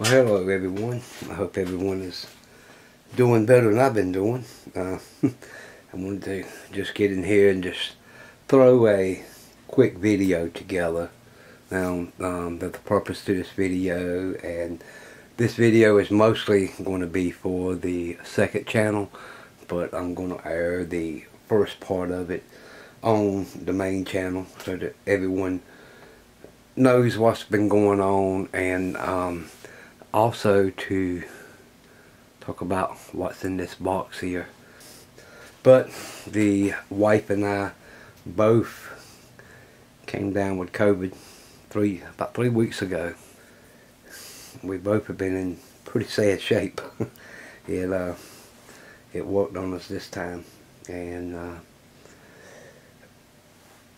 Well, hello everyone. I hope everyone is doing better than I've been doing. Uh, I wanted to just get in here and just throw a quick video together. Now, um, the purpose to this video, and this video is mostly going to be for the second channel, but I'm going to air the first part of it on the main channel so that everyone knows what's been going on and um, also to talk about what's in this box here. But the wife and I both came down with COVID three about three weeks ago. We both have been in pretty sad shape. it uh, it worked on us this time, and uh,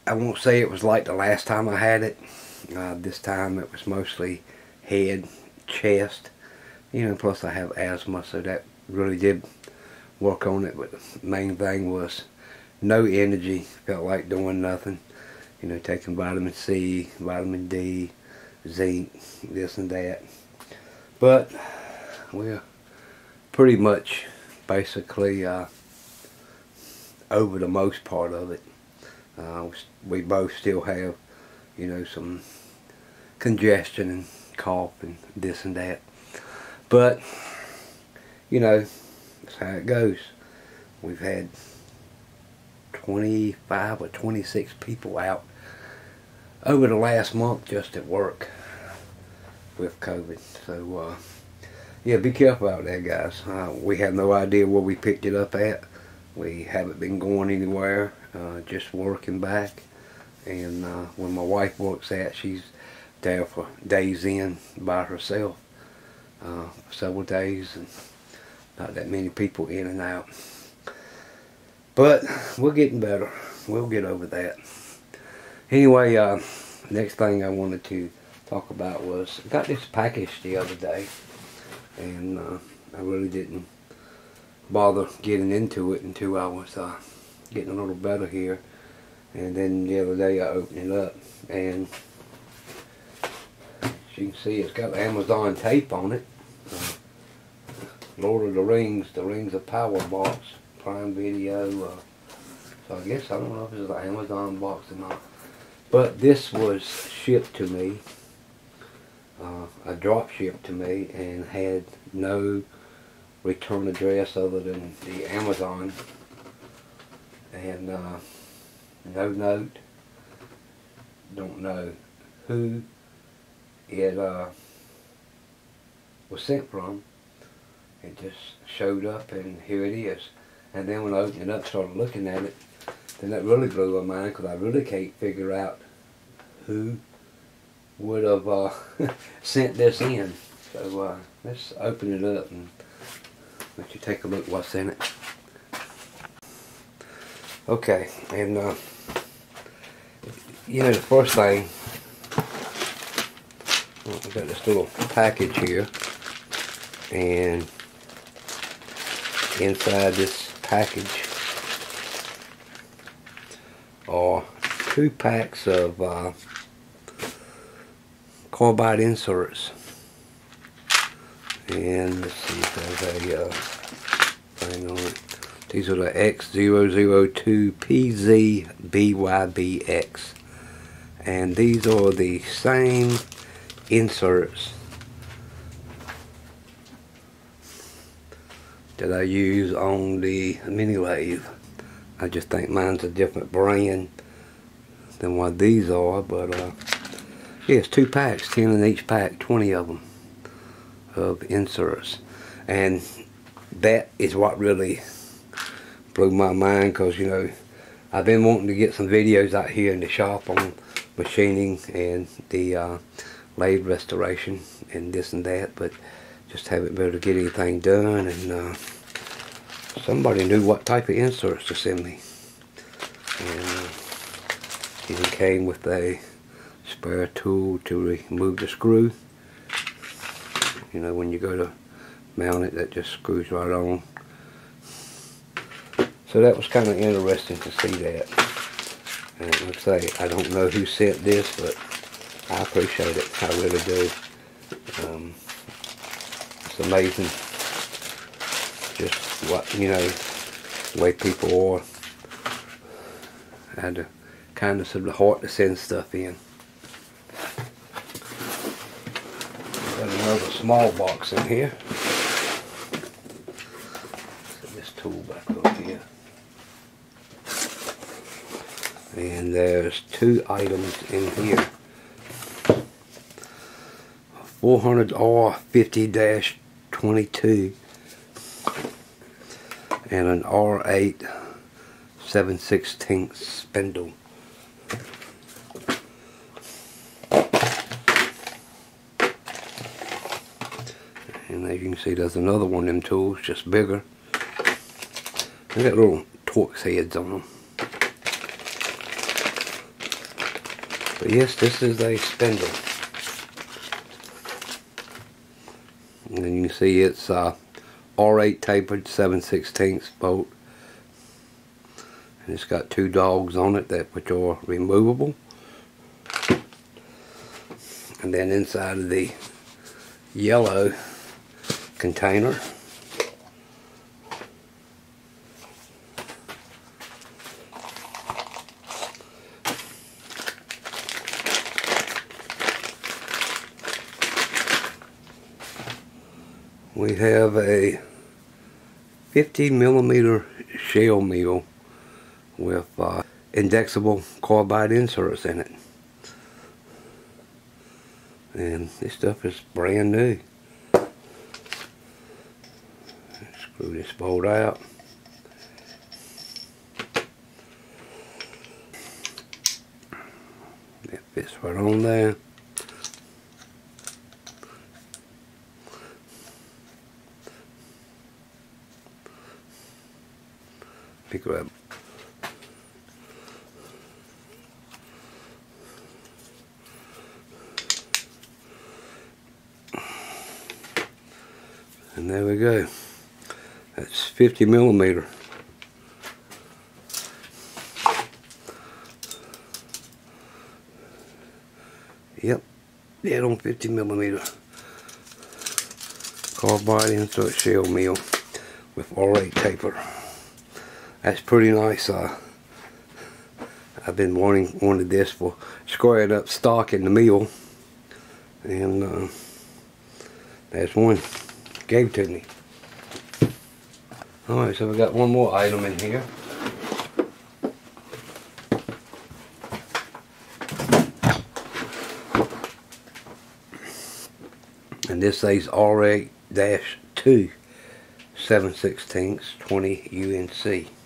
I won't say it was like the last time I had it. Uh, this time it was mostly head chest. You know, plus I have asthma, so that really did work on it. But the main thing was no energy. Felt like doing nothing. You know, taking vitamin C, vitamin D, zinc, this and that. But we're pretty much basically uh, over the most part of it. Uh, we both still have, you know, some congestion and cough and this and that. But, you know, that's how it goes. We've had 25 or 26 people out over the last month just at work with COVID. So, uh, yeah, be careful out there, guys. Uh, we have no idea where we picked it up at. We haven't been going anywhere, uh, just working back. And uh, when my wife works at, she's there for days in by herself, uh, several days, and not that many people in and out. But we're getting better. We'll get over that. Anyway, uh, next thing I wanted to talk about was I got this package the other day, and uh, I really didn't bother getting into it until I was uh, getting a little better here. And then the other day I opened it up, and you can see it's got Amazon tape on it. Lord of the Rings, the Rings of Power box, Prime Video. Uh, so I guess I don't know if it's an Amazon box or not. But this was shipped to me, uh, a drop shipped to me, and had no return address other than the Amazon, and uh, no note. Don't know who it uh, was sent from. It just showed up and here it is. And then when I opened it up started looking at it, then that really blew my mind because I really can't figure out who would have uh, sent this in. So uh, let's open it up and let you take a look what's in it. Okay, and uh, you know the first thing well, we got this little package here. And inside this package are two packs of uh, carbide inserts. And let's see if there's a uh, thing on it. These are the X002PZBYBX and these are the same inserts that I use on the mini lathe. I just think mine's a different brand than what these are, but uh, yeah, it's two packs, 10 in each pack, 20 of them of inserts. And that is what really blew my mind because, you know, I've been wanting to get some videos out here in the shop on machining and the uh, lathe restoration and this and that, but just haven't been able to get anything done. And uh, somebody knew what type of inserts to send me. And uh, even came with a spare tool to remove the screw. You know, when you go to mount it, that just screws right on. So that was kind of interesting to see that. And let's say, I don't know who sent this, but I appreciate it. I really do. Um, It's amazing just what, you know, the way people are. I had the kindness of the heart to send stuff in. Got another small box in here. Set this tool back up here. And there's two items in here. 400R50-22 and an R8 7 16 spindle. And as you can see there's another one of them tools, just bigger. They got little Torx heads on them. But yes, this is a spindle. And you see it's uh, R8 tapered 7 16 bolt. And it's got two dogs on it that which are removable. And then inside of the yellow container we have a 15 millimeter shell mill with uh, indexable carbide inserts in it. And this stuff is brand new. Screw this bolt out. That fits right on there pick her up. And there we go. That's 50 millimeter. Yep, dead on 50 millimeter. Carbide insert shell mill with R8 taper that's pretty nice. Uh, I've been wanting wanted this for squaring up stock in the mill and uh, that's one gave to me. All right, so we got one more item in here. And this says R8-2 7 16 20 UNC.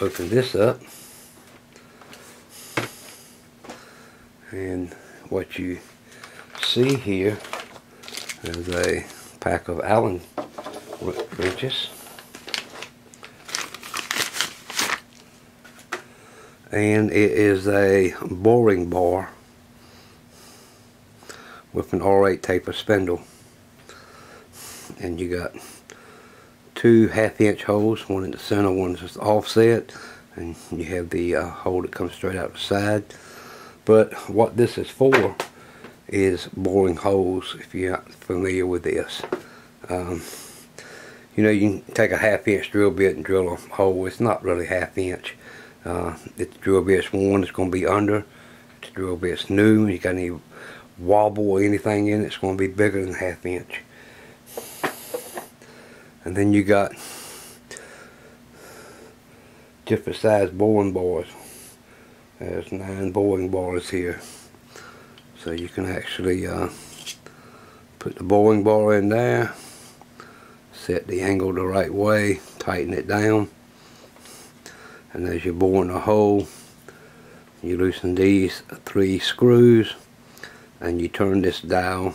Open this up. And what you see here is a pack of Allen wrenches. And it is a boring bar with an R8 taper spindle. And you got two half inch holes, one in the center, one just offset, and you have the uh, hole that comes straight out the side. But what this is for is boring holes, if you're not familiar with this. Um, you know, you can take a half inch drill bit and drill a hole. It's not really half inch. Uh, if the drill bit's worn, it's going to be under. If the drill bit's new, you got any wobble or anything in it, it's going to be bigger than half inch and then you got different size boring bars there's nine boring bars here. So you can actually uh, put the boring bar in there set the angle the right way tighten it down. And as you're boring a hole you loosen these three screws and you turn this dial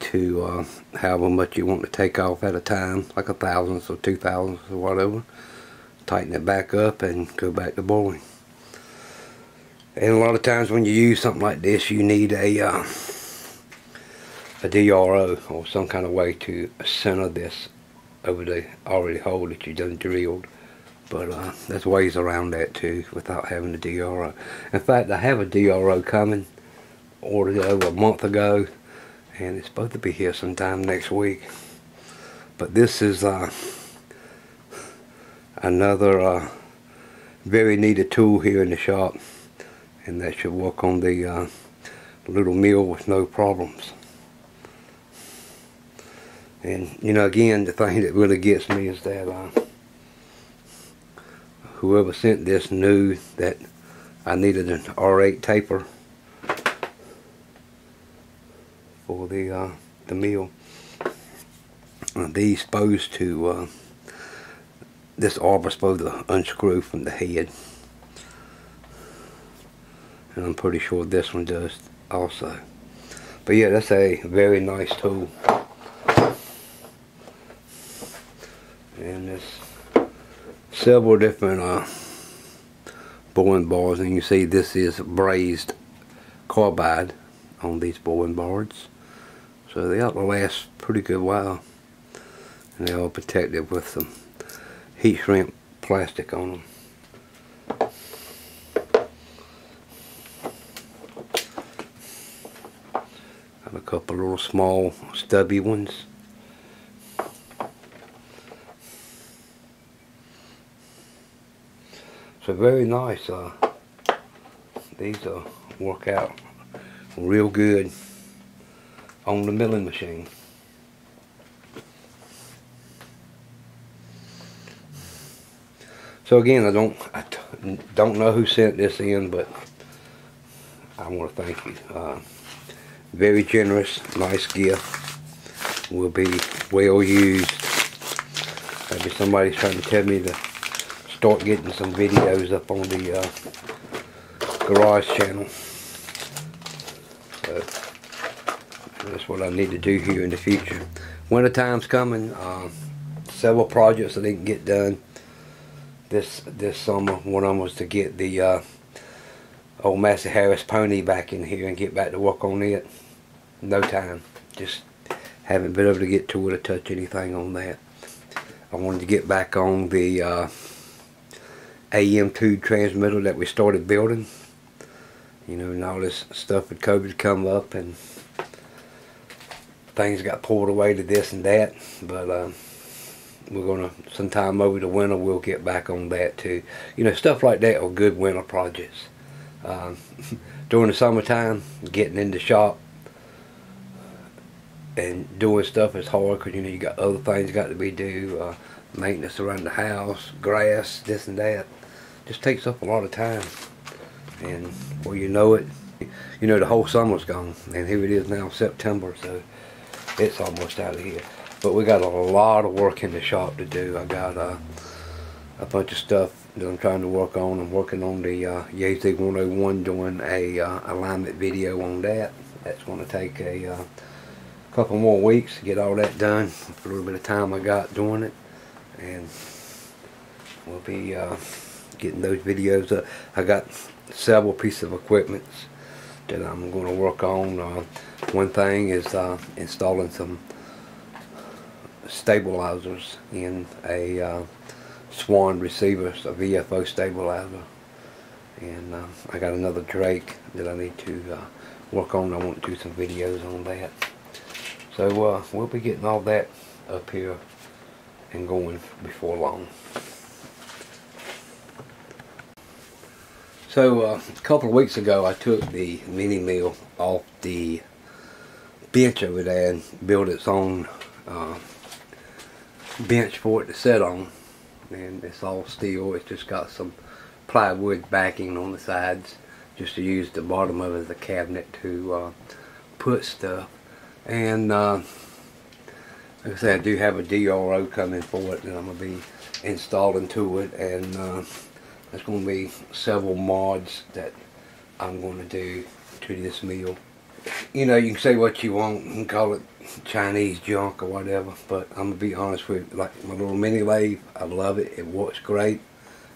to uh, however much you want to take off at a time, like a thousandth or two thousandths or whatever. Tighten it back up and go back to boiling. And a lot of times when you use something like this, you need a uh, a DRO or some kind of way to center this over the already hole that you done drilled. But uh, there's ways around that too without having a DRO. In fact, I have a DRO coming ordered over a month ago and it's supposed to be here sometime next week. But this is uh, another uh, very needed tool here in the shop and that should work on the uh, little mill with no problems. And you know again the thing that really gets me is that uh, whoever sent this knew that I needed an R8 taper for the uh, the mill. Uh, these supposed to uh, this arbor supposed to unscrew from the head, and I'm pretty sure this one does also. But yeah, that's a very nice tool. And there's several different uh, boring bars, and you see this is brazed carbide on these boring bars. So they ought to last pretty good while. And they're all protected with some heat shrink plastic on them. Have a couple little small stubby ones. So very nice. Uh, these uh, work out real good on the milling machine. So again, I don't I don't know who sent this in, but I want to thank you. Uh, very generous, nice gift. Will be well used. Maybe somebody's trying to tell me to start getting some videos up on the uh, garage channel. That's what I need to do here in the future. Winter time's coming. Uh, several projects I didn't get done this this summer. One of them was to get the uh, old Massey Harris pony back in here and get back to work on it. No time. Just haven't been able to get to it or touch anything on that. I wanted to get back on the uh, AM2 transmitter that we started building. You know, and all this stuff with COVID come up and things got pulled away to this and that. But uh, we're gonna sometime over the winter we'll get back on that too. You know stuff like that are good winter projects. Um, during the summertime getting in the shop and doing stuff is hard because you know you got other things got to be do uh, maintenance around the house grass this and that. Just takes up a lot of time. And before you know it you know the whole summer's gone and here it is now September so it's almost out of here but we got a lot of work in the shop to do. I got uh, a bunch of stuff that I'm trying to work on. I'm working on the uh, Yaesu 101 doing a uh, alignment video on that. That's going to take a uh, couple more weeks to get all that done. A little bit of time I got doing it. And we'll be uh, getting those videos up. I got several pieces of equipment that I'm going to work on. One thing is uh, installing some stabilizers in a uh, Swan receiver, a VFO stabilizer. And uh, I got another Drake that I need to uh, work on. I want to do some videos on that. So uh, we'll be getting all that up here and going before long. So uh, a couple of weeks ago I took the mini mill off the bench over there and build its own uh, bench for it to sit on. And it's all steel. It's just got some plywood backing on the sides just to use the bottom of it as a cabinet to uh, put stuff. And uh, like I said I do have a DRO coming for it that I'm going to be installing to it. And uh, there's going to be several mods that I'm going to do to this mill you know, you can say what you want and call it Chinese junk or whatever, but I'm gonna be honest with you, like my little mini lathe, I love it. It works great.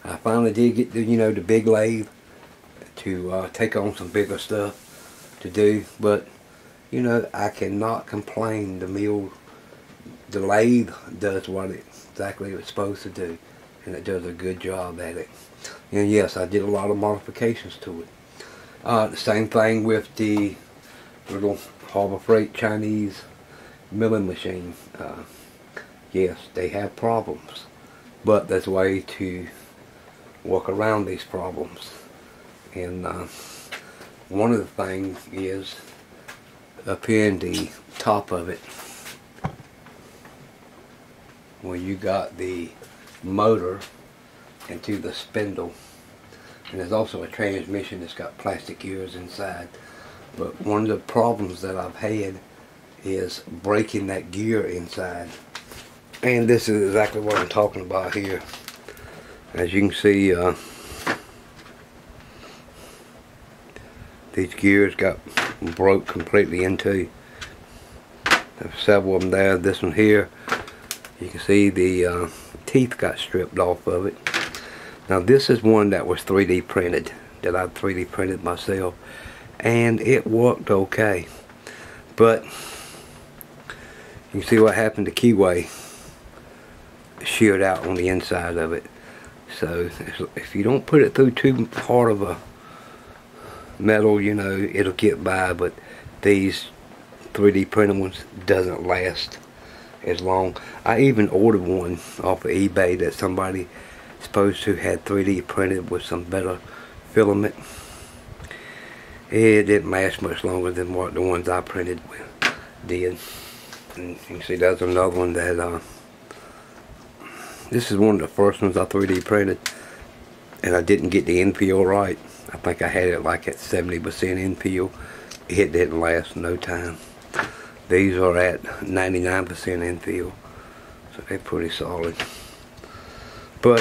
I finally did get the, you know, the big lathe to uh, take on some bigger stuff to do, but you know, I cannot complain. The mill, the lathe does what it exactly it's supposed to do, and it does a good job at it. And yes, I did a lot of modifications to it. Uh, the same thing with the little Harbor Freight Chinese milling machine. Uh, yes, they have problems, but there's a way to work around these problems. And uh, one of the things is up here in the top of it, where you got the motor into the spindle. And there's also a transmission that's got plastic gears inside. But one of the problems that I've had is breaking that gear inside. And this is exactly what I'm talking about here. As you can see, uh, these gears got broke completely into. There's several of them there. This one here, you can see the uh, teeth got stripped off of it. Now this is one that was 3D printed, that I 3D printed myself, and it worked okay. But you see what happened to Keyway sheared out on the inside of it. So if you don't put it through too hard of a metal, you know, it'll get by, but these 3D printed ones doesn't last as long. I even ordered one off of eBay that somebody supposed to had 3D printed with some better filament. It didn't last much longer than what the ones I printed did. And you see that's another one that, uh, this is one of the first ones I 3D printed. And I didn't get the infill right. I think I had it like at 70% infill. It didn't last no time. These are at 99% infill. So they're pretty solid. But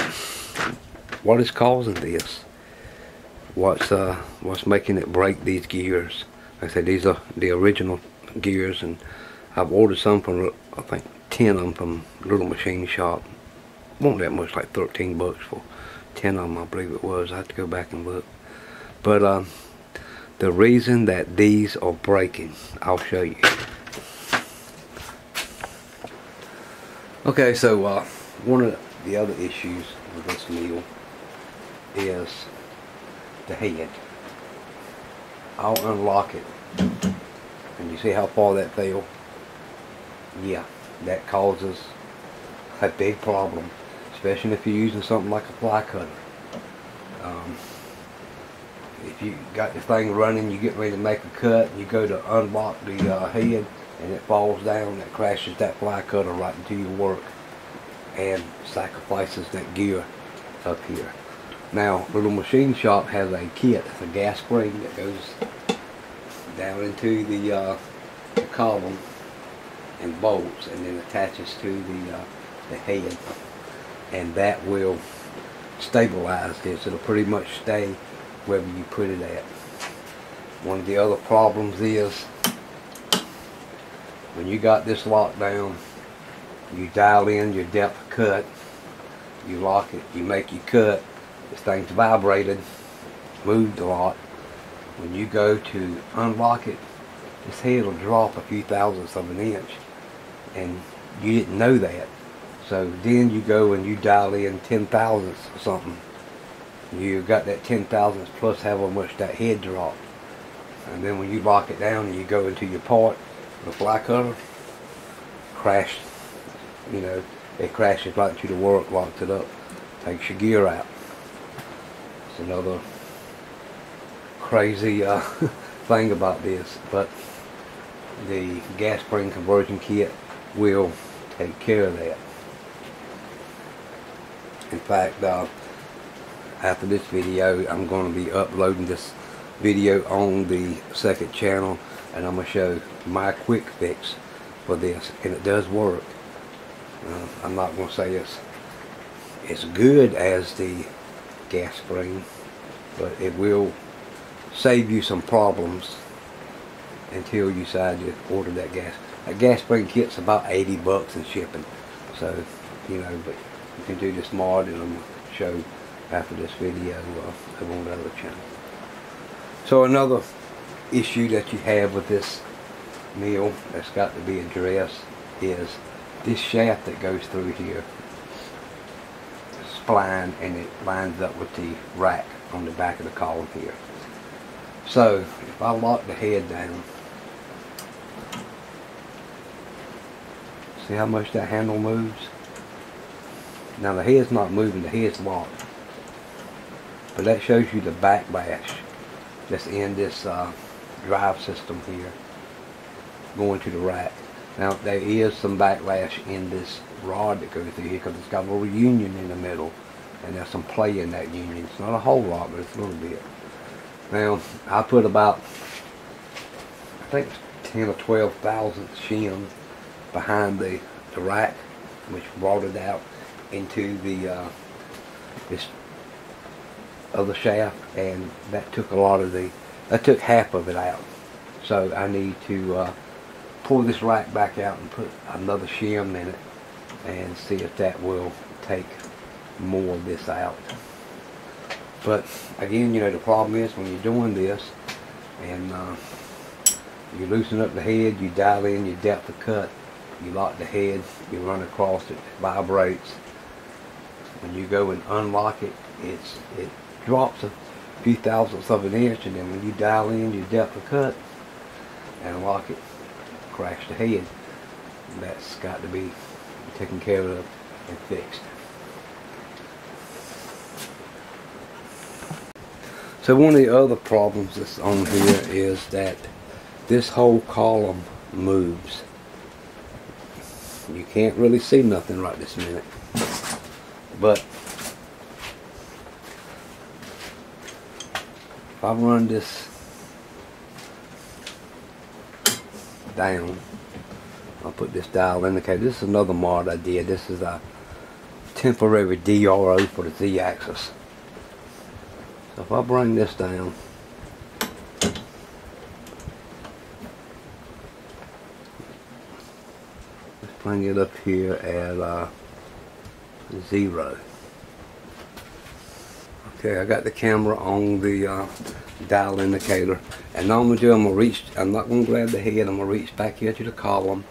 what is causing this? What's uh what's making it break these gears? Like I said these are the original gears and I've ordered some from I think 10 of them from Little Machine Shop. Won't that much like 13 bucks for 10 of them I believe it was. I have to go back and look. But um the reason that these are breaking, I'll show you. Okay, so uh, one of the other issues with this mill is the head. I'll unlock it. And you see how far that fell? Yeah, that causes a big problem. Especially if you're using something like a fly cutter. Um, if you got the thing running, you get ready to make a cut, you go to unlock the uh, head, and it falls down, it crashes that fly cutter right into your work and sacrifices that gear up here. Now, Little Machine Shop has a kit, it's a gas spring that goes down into the, uh, the column and bolts and then attaches to the, uh, the head and that will stabilize this. It'll pretty much stay wherever you put it at. One of the other problems is when you got this locked down, you dial in your depth cut, you lock it, you make your cut, this thing's vibrated, moved a lot. When you go to unlock it, this head will drop a few thousandths of an inch and you didn't know that. So then you go and you dial in ten thousandths or something. You got that ten thousandths plus however much that head dropped. And then when you lock it down and you go into your part, the fly cutter crashed. You know, it crashes right into the work, locks it up, takes your gear out. Another crazy uh, thing about this, but the gas spring conversion kit will take care of that. In fact, uh, after this video, I'm going to be uploading this video on the second channel and I'm going to show my quick fix for this and it does work uh, I'm not going to say it's as good as the gas spring but it will save you some problems until you decide to order that gas. A gas spring kit's about 80 bucks in shipping. So you know but you can do this mod and to show after this video uh, over on the other channel. So another issue that you have with this mill that's got to be addressed is this shaft that goes through here spline and it lines up with the rack on the back of the column here. So if I lock the head down, see how much that handle moves? Now the head's not moving, the head's locked. But that shows you the backlash that's in this uh, drive system here going to the rack. Now there is some backlash in this rod that goes through here because it's got a little union in the middle and there's some play in that union. It's not a whole lot but it's a little bit. Now I put about I think 10 or 12 thousand shim behind the, the rack which brought it out into the uh, this other shaft and that took a lot of the that took half of it out so I need to uh, pull this rack back out and put another shim in it and see if that will take more of this out but again you know the problem is when you're doing this and uh, you loosen up the head you dial in your depth of cut you lock the head you run across it, it vibrates when you go and unlock it it's it drops a few thousandths of an inch and then when you dial in your depth of cut and lock it, crash the head. That's got to be taken care of and fixed. So one of the other problems that's on here is that this whole column moves. You can't really see nothing right this minute. But if I run this down, I'll put this dial indicator. This is another mod I did. This is a temporary DRO for the Z-axis. So if I bring this down, let's bring it up here at uh, zero. Okay, I got the camera on the uh, dial indicator. And now I'm to do, I'm to reach, I'm not going to grab the head, I'm going to reach back here to the column.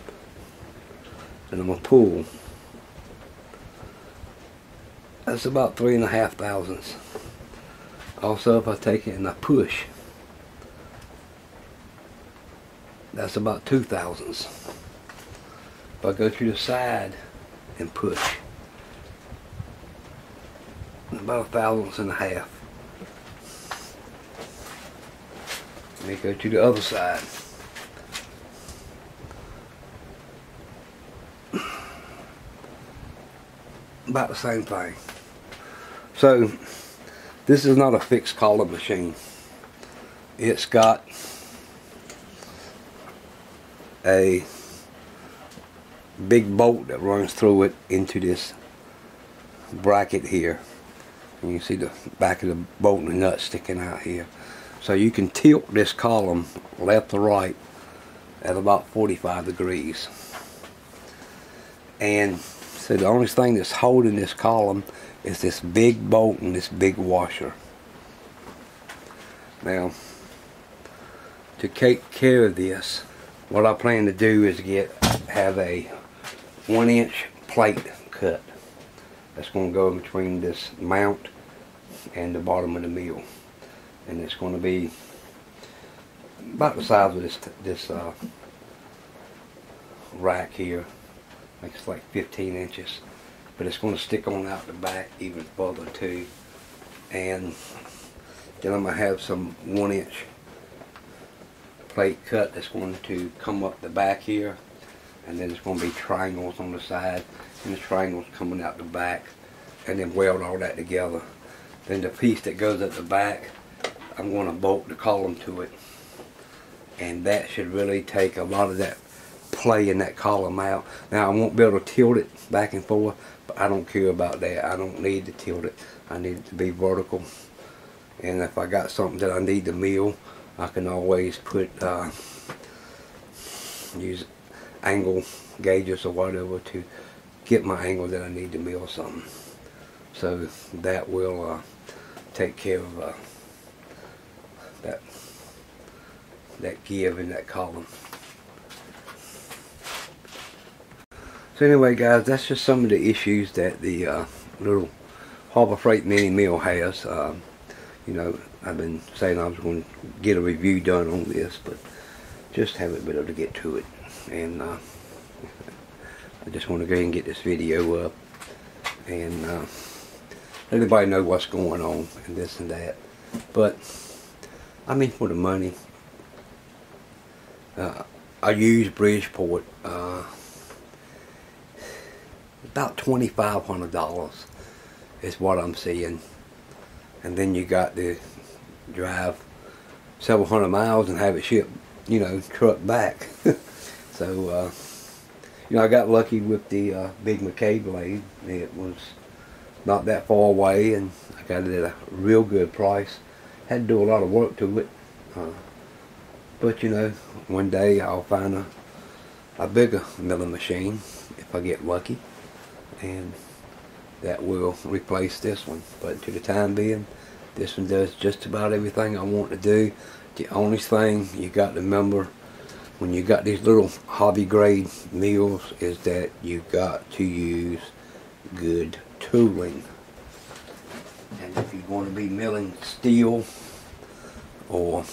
And I'm going to pull. That's about three and a half thousandths. Also, if I take it and I push, that's about two thousandths. If I go to the side and push, about a thousandth and a half. Let me go to the other side. About the same thing. So, this is not a fixed column machine. It's got a big bolt that runs through it into this bracket here. And you see the back of the bolt and the nut sticking out here. So you can tilt this column left to right at about 45 degrees. And so the only thing that's holding this column is this big bolt and this big washer. Now, to take care of this, what I plan to do is get have a one inch plate cut. That's going to go between this mount and the bottom of the mill. And it's going to be about the size of this this uh, rack here it's like 15 inches but it's going to stick on out the back even further too and then I'm going to have some one inch plate cut that's going to come up the back here and then it's going to be triangles on the side and the triangles coming out the back and then weld all that together. Then the piece that goes at the back I'm going to bolt the column to it and that should really take a lot of that play in that column out. Now I won't be able to tilt it back and forth but I don't care about that. I don't need to tilt it. I need it to be vertical. And if I got something that I need to mill I can always put uh, use angle gauges or whatever to get my angle that I need to mill something. So that will uh, take care of uh, that that give in that column. Anyway guys, that's just some of the issues that the uh, little Harbor Freight mini mill has. Uh, you know, I've been saying I was going to get a review done on this, but just haven't been able to get to it. And uh, I just want to go ahead and get this video up and uh, let everybody know what's going on and this and that. But, I mean, for the money, uh, I use Bridgeport uh, about $2,500 is what I'm seeing. And then you got to drive several hundred miles and have it shipped, you know, truck back. so, uh, you know, I got lucky with the uh, big McKay blade. It was not that far away and I got it at a real good price. Had to do a lot of work to it. Uh, but, you know, one day I'll find a, a bigger milling machine if I get lucky. And that will replace this one. But to the time being, this one does just about everything I want to do. The only thing you got to remember when you got these little hobby grade mills is that you got to use good tooling. And if you want to be milling steel or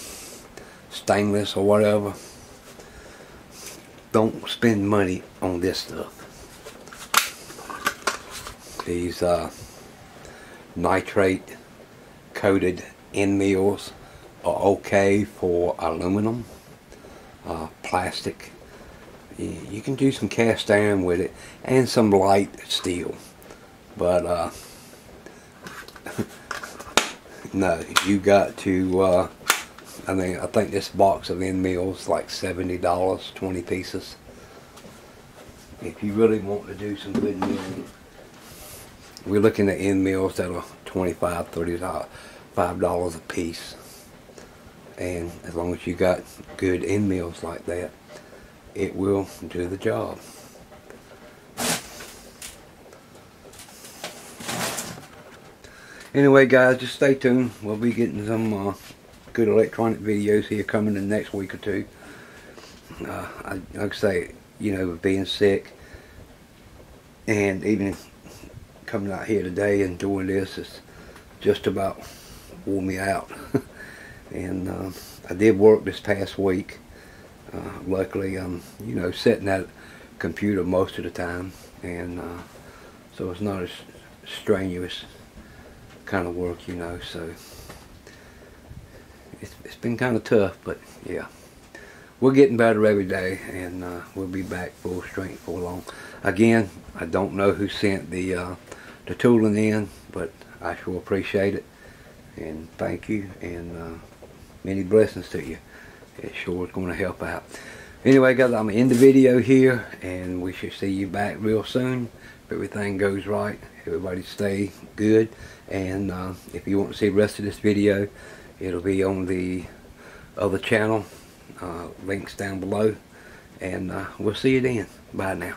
stainless or whatever, don't spend money on this stuff. These uh, nitride coated end mills are okay for aluminum, uh, plastic. You can do some cast iron with it and some light steel. But uh, no, you got to, uh, I mean, I think this box of end mills like $70, 20 pieces. If you really want to do some good milling, we're looking at end mills that are 25 35 dollars a piece. And as long as you got good end mills like that it will do the job. Anyway guys just stay tuned. We'll be getting some uh, good electronic videos here coming in the next week or two. Uh, I, like I say you know being sick and even coming out here today and doing this is just about wore me out. and uh, I did work this past week. Uh, luckily, I'm you know sitting at computer most of the time, and uh, so it's not as strenuous kind of work, you know. So it's, it's been kind of tough, but yeah, we're getting better every day, and uh, we'll be back full strength for long. Again, I don't know who sent the uh, the tooling in, but I sure appreciate it. And thank you, and uh, many blessings to you. It sure is going to help out. Anyway, guys, I'm in the video here, and we should see you back real soon. If everything goes right, everybody stay good. And uh, if you want to see the rest of this video, it'll be on the other channel. Uh, links down below. And uh, we'll see you then. Bye now.